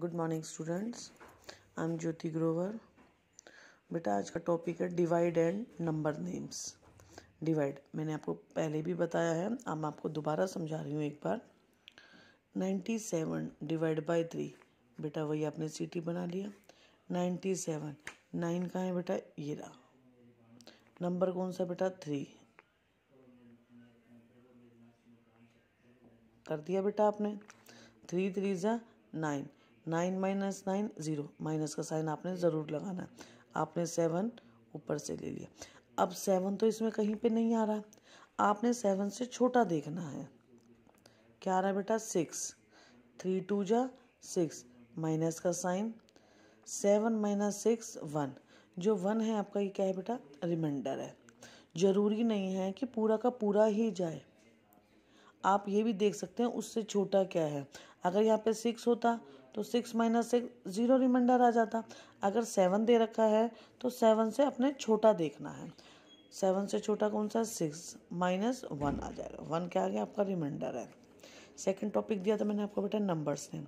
Good morning students I am Jyoti Grover बेटा, आज का टॉपिक है divide and number names divide मैंने आपको पहले भी बताया है, अब मैं आपको दोबारा समझा रही हूँ एक बार. Ninety seven divide by three बेटा, वही आपने सीटी बना लिया. नाइन्टी सेवन नाइन का है बेटा? ये रहा. नंबर कौन सा बेटा? थ्री कर दिया बेटा आपने. थ्री थ्री ज़ा nine nine minus nine zero, minus का साइन आपने ज़रूर लगाना है। आपने सेवन ऊपर से ले लिया। अब सेवन तो इसमें कहीं पे नहीं आ रहा। आपने सेवन से छोटा देखना है। क्या आ रहा है बेटा? सिक्स। थ्री टू जा, सिक्स। माइनस का sign, seven minus six, one. जो वन है आपका, ये क्या है बेटा? रिमाइंडर है। ज़रूरी नहीं है कि पूरा का पूरा ही जाए। आप ये भी देख सकते हैं, उससे छोटा क्या है। अगर यहाँ पे सिक्स होता तो six minus six zero reminder आ जाता। अगर सेवन दे रखा है तो सेवन से अपने छोटा देखना है। सेवन से छोटा कौन सा? सिक्स माइनस वन आ जाएगा। वन क्या आ गया आपका रिमाइंडर है। सेकंड टॉपिक दिया था मैंने आपको बेटा नंबर्स ने।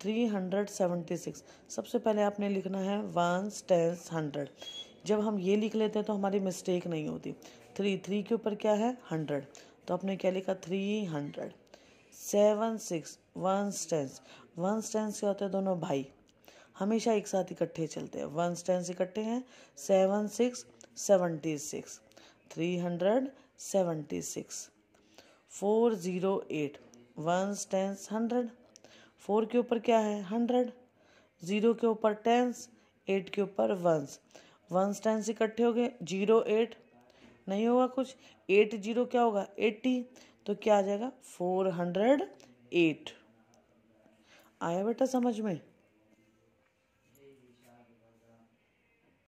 थ्री हंड्रेड सेवेंटी सिक्स सबसे पहले आपने लिखना है वंस टेंस हंड्रेड जब हम ये लिख लेते हैं तो हमारी मिस्टेक नहीं होती। थ्री थ्री के ऊपर क्या है? हंड्रेड तो आपने क्या लिखा? Three hundred seven six one tens one tens क्या होते हैं दोनों भाई। हमेशा एक साथ इकट्ठे चलते हैं। वन टेंस इकट्ठे हैं seven six seventy six three hundred seventy six four zero eight one tens hundred four के ऊपर क्या है? हंड्रेड ज़ीरो के ऊपर टेंस एट के ऊपर वंस वंस टेंस इकट्ठे हो गए ज़ीरो एट नहीं होगा कुछ? एट ज़ीरो क्या होगा? एट्टी तो क्या आ जाएगा? फोर हंड्रेड एट आया बेटा समझ में?